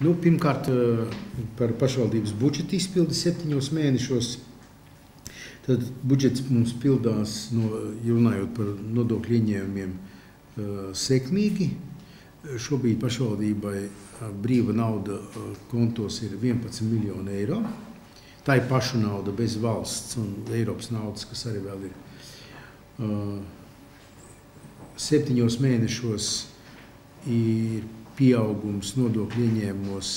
Nu, pirmkārt, par pašvaldības budžeta izpildi septiņos mēnešos. Tad budžets mums pildās, no, runājot par nodokļu ieņēmumiem, sekmīgi. Šobrīd pašvaldībai brīva nauda kontos ir 11 miljoni eiro. Tā ir paša nauda bez valsts un Eiropas naudas, kas arī vēl ir. Septiņos mēnešos ir pieaugums nodokļu ieņēmumos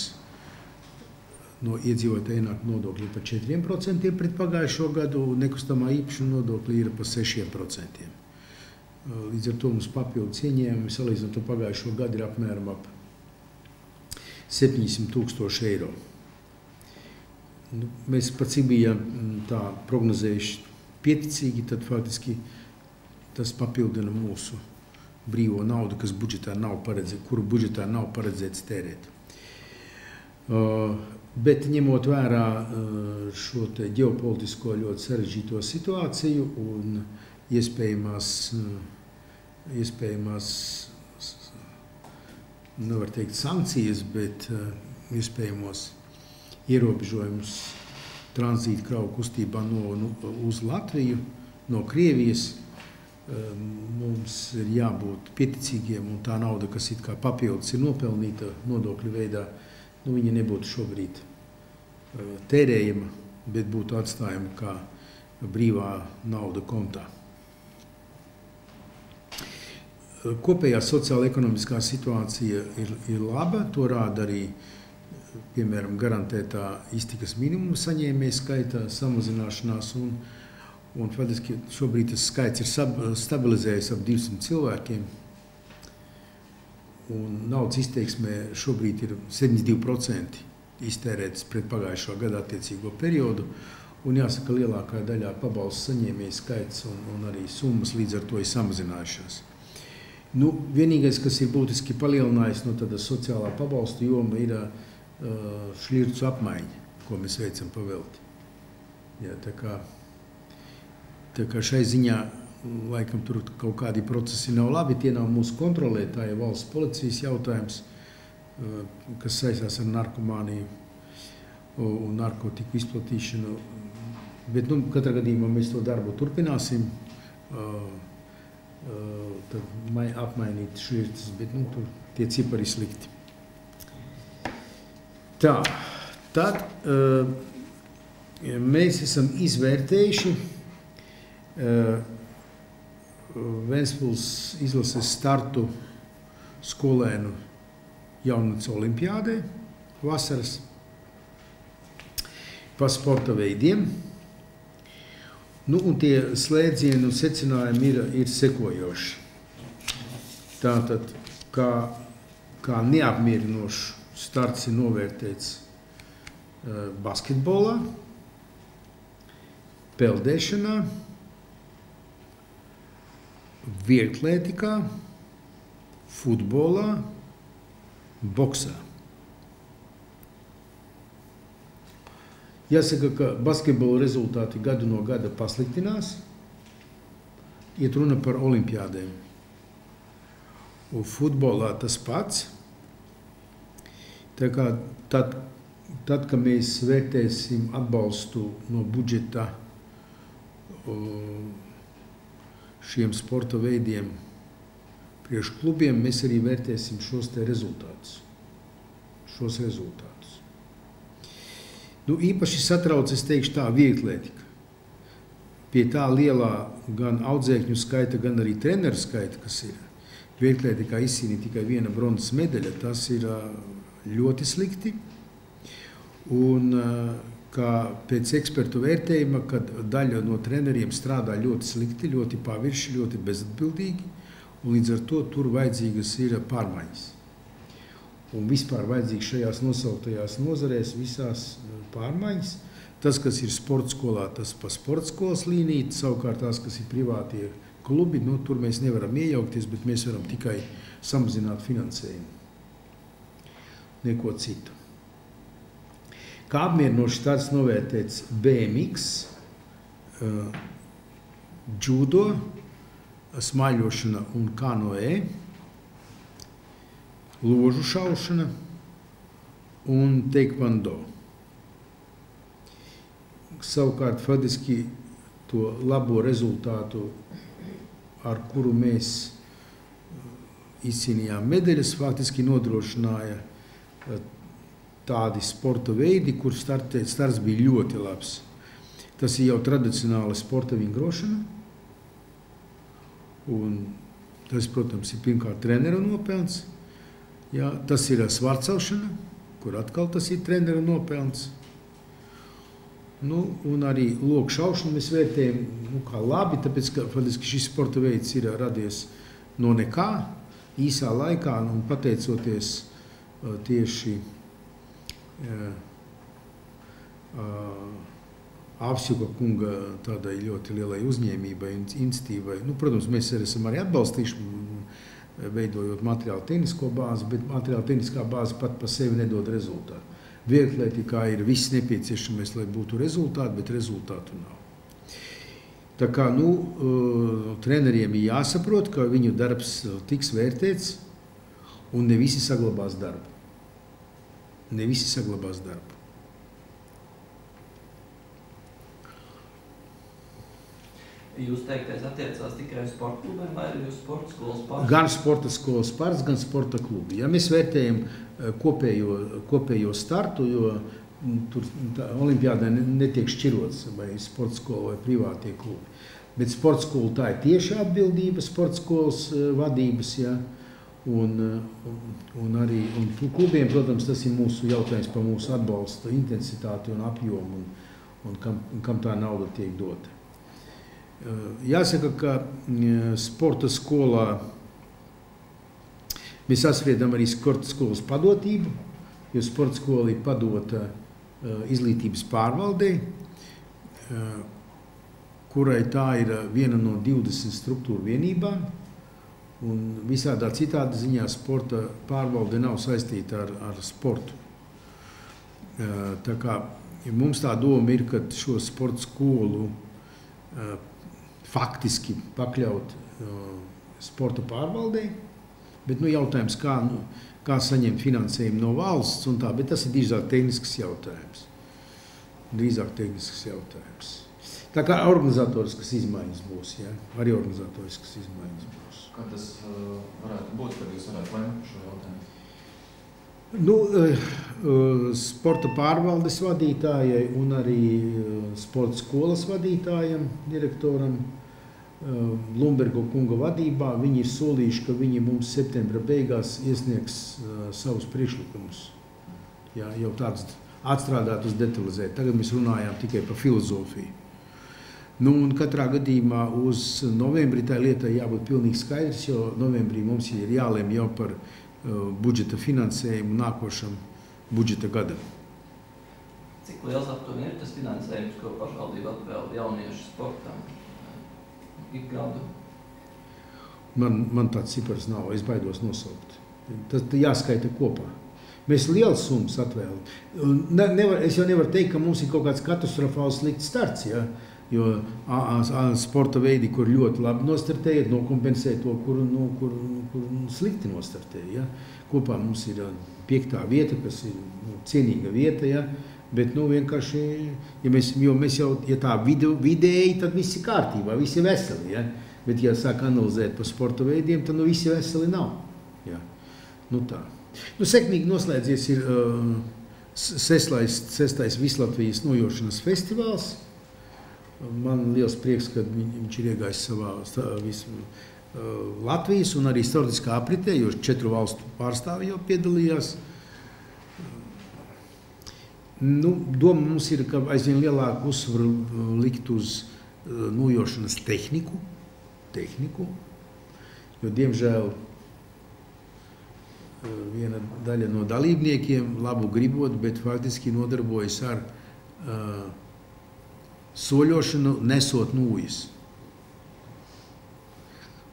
no iedzīvotāja ienākuma nodokļa par 4% pret pagājušo gadu, nekustamā īpašuma nodokļa ir par 6%. Līdz ar to mums papildus ieņēmumi salīdzinot ar pagājušo gadu ir apmēram ap 700 tūkstoši eiro. Nu, mēs pat cik bijām tā prognozējuši pieticīgi, tad faktiski tas papildina mūsu brīvo naudu, kas budžetā nav paredzēta, kuru budžetā nav paredzēts tērēt. Uh, bet ņemot vērā uh, šo ģeopolitisko ļoti sarežģīto situāciju un iespējamās, uh, iespējamās nevar teikt sankcijas, bet iespējamos ierobežojumus tranzīta kravu kustībā no, no, uz Latviju, no Krievijas mums ir jābūt pieticīgiem, un tā nauda, kas ir kā papildus ir nopelnīta nodokļu veidā, nu, viņa nebūtu šobrīd tērējama, bet būtu atstājama kā brīvā nauda kontā. Kopējā sociāla-ekonomiskā situācija ir, ir laba, to rāda arī piemēram, garantētā iztikas minimuma saņēmēja skaita samazināšanās un, uh, Un, faktiski šobrīd tas skaits ir stabilizējies ap 200 cilvēkiem. Un naudas izteiksmē šobrīd ir 72% iztērēts pret pagājušo gadu attiecīgo periodu. Un jāsaka, lielākā daļā pabalstu saņēmēju skaits un, un arī summas līdz ar to ir samazinājušās. Nu, vienīgais, kas ir būtiski palielinājis no tāda sociālā pabalstu joma, ir uh, šķirts apmaiņa, ko mēs veicam pavelti. Jā, tā kā Tā kā šai ziņā laikam tur kaut kādi procesi nav labi, tie nav mūsu kontrolē, tā ir valsts policijas jautājums, kas saistās ar narkomāniju un narkotiku izplatīšanu. Bet nu, katrā gadījumā mēs to darbu turpināsim, tad apmainīt šķirtas, bet nu, tur tie cipari slikti. Tā, tad mēs esam izvērtējuši Vēnspils izlases startu skolēnu jaunatnes olimpiādē vasaras pa sporta veidiem. Nu, un tie slēdzienu secinājumi ir, ir sekojoši. Tātad, kā, kā neapmierinošs starts ir novērtēts uh, basketbolā, peldēšanā, vieglietikā, futbolā, boksā. Jāsaka, ka basketbola rezultāti gadu no gada pasliktinās. Iet runa par olimpiādēm. Un futbolā tas pats. Tā kā tad, tad, kad mēs vērtēsim atbalstu no budžeta, šiem sporta veidiem, priekš klubiem, mēs arī vērtēsim šos te rezultātus. Šos rezultātus. Nu, īpaši satrauc, es teikšu tā, vieglietika. Pie tā lielā gan audzēkņu skaita, gan arī treneru skaita, kas ir. Vieglietikā izcīnīja tikai viena bronzas medaļa, tas ir ļoti slikti. Un, uh, ka pēc ekspertu vērtējuma, kad daļa no treneriem strādā ļoti slikti, ļoti pavirši, ļoti bezatbildīgi, un līdz ar to tur vajadzīgas ir pārmaiņas. Un vispār vajadzīgs šajās nosauktajās nozarēs visās eh, pārmaiņas. Tas, kas ir sporta skolā, tas pa sporta skolas līniju, savukārt tās, kas ir privātie klubi, nu, tur mēs nevaram iejaukties, bet mēs varam tikai samazināt finansējumu. Neko citu. Kā apmierinoši tāds novērtēts BMX, uh, judo, smaļošana un kanoē, ložu šaušana un teikvando. Savukārt, faktiski to labo rezultātu, ar kuru mēs izcīnījām medaļas, faktiski nodrošināja tādi sporta veidi, kur startē, starts bija ļoti labs. Tas ir jau tradicionāla sporta vingrošana. Un tas, protams, ir pirmkārt trenera nopelns. Jā, tas ir svarcelšana, kur atkal tas ir trenera nopelns. Nu, un arī loku šaušanu mēs vērtējam nu, kā labi, tāpēc ka faktiski šis sporta veids ir radies no nekā īsā laikā un pateicoties tieši Apsjuka tādai ļoti lielai uzņēmībai un iniciatīvai. Nu, protams, mēs arī esam arī atbalstījuši, veidojot materiālu tehnisko bāzi, bet materiālu tehniskā bāze pat par sevi nedod rezultātu. Vieglatlētikā ir viss nepieciešamais, lai būtu rezultāti, bet rezultātu nav. Tā kā nu, treneriem ir jāsaprot, ka viņu darbs tiks vērtēts, un ne visi saglabās darbu. Ne visi saglabās darbu. Jūs teiktais attiecās tikai uz sporta klubiem vai arī uz sporta skolas pārstāvjiem? Gan sporta skolas pārs, gan sporta klubi. Ja mēs vērtējam kopējo, kopējo startu, jo tur olimpiādē netiek šķirots vai sporta skola vai privātie klubi. Bet sporta skola tā ir tieši atbildība sporta skolas vadības, ja. Un, un, un arī un klubiem, protams, tas ir mūsu jautājums par mūsu atbalsta intensitāti un apjomu un, un kam, kam tā nauda tiek dota. Jāsaka, ka sporta skolā mēs sasniedzam arī sporta skolas padotību, jo sporta skola ir padota izglītības pārvaldei, kurai tā ir viena no 20 struktūru vienībām. Un visādā citādi ziņā sporta pārvalde nav saistīta ar, ar sportu. Tā kā mums tā doma ir, ka šo sporta skolu faktiski pakļaut uh, sporta pārvaldei. Bet nu, jautājums, kā, nu, kā saņemt finansējumu no valsts, tā, bet tas ir drīzāk tehnisks jautājums. Drīzāk tehnisks jautājums. Tā kā organizatoriskas izmaiņas būs, ja? arī organizatoriskas izmaiņas būs. Kā tas uh, varētu būt, kad jūs varētu lemt šo jautājumu? Nu, uh, sporta pārvaldes vadītājai un arī uh, sporta skolas vadītājam, direktoram Blūmberga kunga vadībā. Viņi ir solījuši, ka viņi mums septembra beigās iesniegs uh, savus priekšlikumus. Jā, jau tādus atstrādātus, detalizētus. Tagad mēs runājām tikai par filozofiju. Nu, katrā gadījumā uz novembri tā lieta jābūt pilnīgi skaidrs, jo novembrī mums ir jālēm jau par uh, budžeta finansējumu nākošam budžeta gadam. Cik liels aptuveni ir tas finansējums, ko pašvaldība atvēl jauniešu sportam? ik gadu? Man, man tāds cipars nav, es baidos nosaukt. Tas jāskaita kopā. Mēs lielu summu atvēlam. Ne, nevar, es jau nevaru teikt, ka mums ir kaut kāds katastrofāls slikts starts. Ja? Jo sporta veidi, kur ļoti labi nostartēja, nokompensē to, kur, no, kur, kur slikti nostartēja. Ja? Kopā mums ir piektā vieta, kas ir nu, cienīga vieta. Ja? Bet nu, vienkārši, ja mēs, mēs jau ja tā vidu, vidēji, tad viss ir kārtībā, visi ir veseli. Ja? Bet, ja sāk analizēt par sporta veidiem, tad nu, visi veseli nav. Ja? Nu, tā. nu, sekmīgi noslēdzies ir uh, sestais, sestais Vislatvijas nojošanas festivāls. Man liels prieks, ka viņš ir iegājis savā visu, uh, Latvijas un arī starptautiskā apritē, jo četru valstu pārstāvi jau piedalījās. Nu, doma mums ir, ka aizvien lielāku uzsvaru uh, likt uz uh, nojošanas tehniku, tehniku jo, diemžēl, viena daļa no dalībniekiem labu gribot, bet faktiski nodarbojas ar uh, soļošanu, nesot nūjas.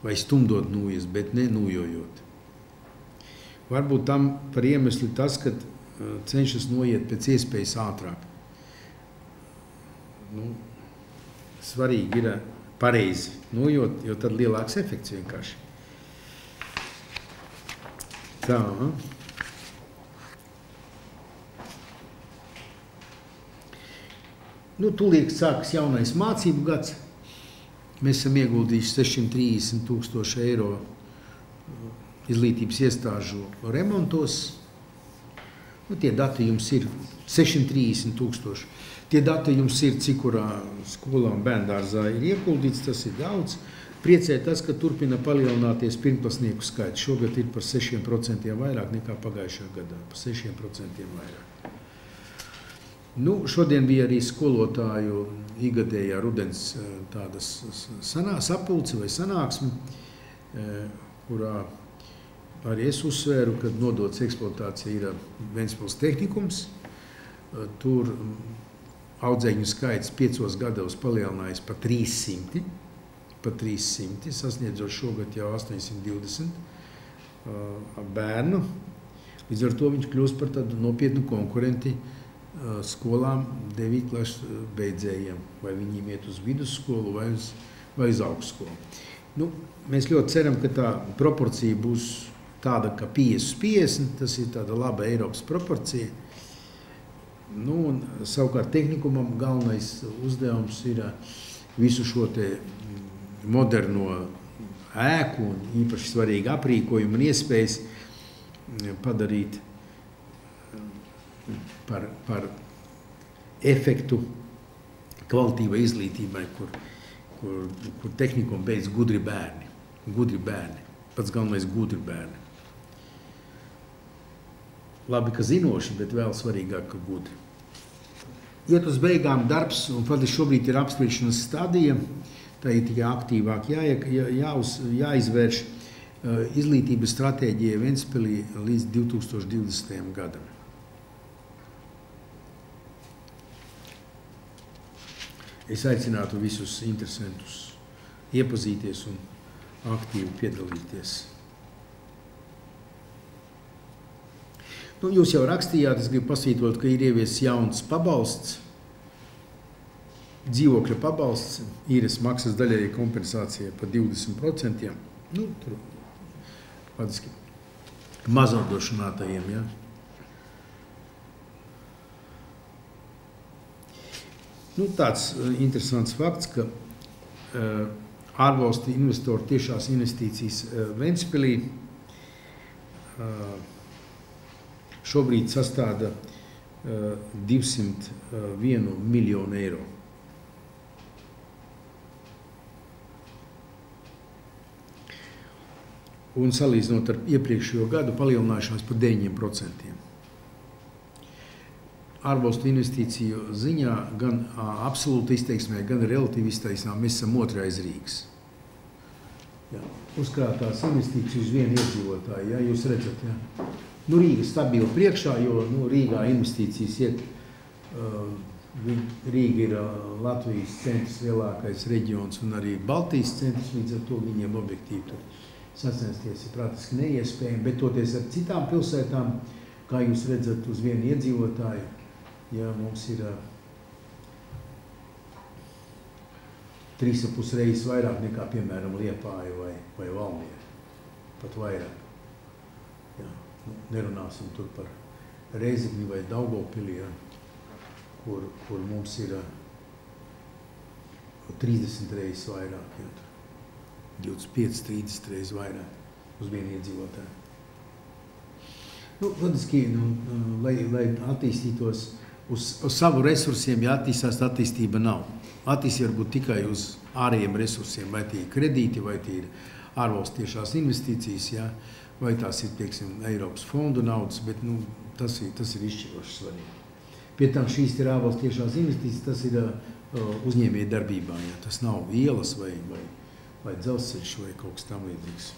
Vai stumdot nūjas, bet ne nūjojot. Varbūt tam par iemeslu tas, ka cenšas noiet pēc iespējas ātrāk. Nu, svarīgi ir pareizi, nu, jo, jo tad lielāks efekts vienkārši. Tā. Nu, Tūlīt sākas jaunais mācību gads. Mēs esam ieguldījuši 630 tūkstoši eiro izglītības iestāžu remontos. Nu, tie dati jums ir 630 tūkstoši. Tie dati jums ir, cik kurā skolā un bērngārzā ir ieguldīts, tas ir daudz. Priecē tas, ka turpina palielināties pirmklasnieku skaits. Šogad ir par 6% vairāk nekā pagājušajā gadā. Par 6% vairāk. Nu, šodien bija arī skolotāju ikgadējā rudens tādas sanā, sapulce vai sanāksme, kurā arī es uzsvēru, ka nodots eksploatācija ir Ventspils tehnikums. Tur audzēņu skaits piecos gados palielinājies pa 300, pa 300, sasniedzot šogad jau 820 bērnu. Līdz ar to viņš kļūst par tādu nopietnu konkurenti skolām 9 klases beidzējiem, vai viņiem iet uz vidusskolu vai uz, vai uz augstskolu. Nu, mēs ļoti ceram, ka tā proporcija būs tāda, ka 50-50, tas ir tāda laba Eiropas proporcija. Nu, un, savukārt tehnikumam galvenais uzdevums ir visu šo te moderno ēku un īpaši svarīgu aprīkojumu un iespējas padarīt par, par efektu kvalitīvai izglītībai, kur, kur, kur tehnikum beidz gudri bērni. Gudri bērni. Pats galvenais gudri bērni. Labi, ka zinoši, bet vēl svarīgāk, ka gudri. Iet uz beigām darbs, un faktiski šobrīd ir apspriešanas stadija, tā ir tikai aktīvāk jā, jā, jāuz, jāizvērš uh, izglītības stratēģija Ventspilī līdz 2020. gadam. Es aicinātu visus interesantus iepazīties un aktīvi piedalīties. Nu, jūs jau rakstījāt, es gribu pasvītrot, ka ir ieviesis jauns pabalsts, dzīvokļa pabalsts, īres maksas daļēji kompensācija par 20%. Nu, tur patiski mazādošanātajiem, ja. Nu, tāds uh, interesants fakts, ka uh, ārvalstu investoru tiešās investīcijas uh, Ventspilī uh, šobrīd sastāda uh, 201 miljonu eiro. Un salīdzinot ar iepriekšējo gadu, palielināšanās par 9% ārvalstu investīciju ziņā, gan absolūti izteiksmē, gan relatīvi izteiksmē, mēs esam otrā aiz Rīgas. Jā. Uzkrātās investīcijas uz vienu iedzīvotāju, ja jūs redzat, ja. Nu, Rīga stabili priekšā, jo nu, Rīgā investīcijas iet, uh, Rīga ir uh, Latvijas centrs lielākais reģions un arī Baltijas centrs, līdz ar to viņiem objektīvi tur sacensties ir praktiski neiespējami, bet toties ar citām pilsētām, kā jūs redzat, uz vienu iedzīvotāju, ja mums ir trīs ap pus reizes vairāk nekā, piemēram, Liepāja vai, vai Valmiera. Pat vairāk. Jā, nu, nerunāsim tur par Reizekni vai Daugavpilī, ja, kur, kur mums ir 30 reizes vairāk, ja, 25, 30 reizes vairāk uz vienu iedzīvotāju. Nu, Ladiski, nu, lai, lai attīstītos uz, uz savu resursiem, ja attīstās attīstība nav. Attīstība var būt tikai uz ārējiem resursiem, vai tie ir kredīti, vai tie ir ārvalstu tiešās investīcijas, ja, vai tās ir, teiksim, Eiropas fondu naudas, bet nu, tas ir, tas ir izšķiroši svarīgi. Pie tam šīs ir ārvalstu tiešās investīcijas, tas ir uh, uzņēmēja darbībā, ja tas nav ielas vai, vai, vai dzelzceļš vai kaut kas tam līdzīgs.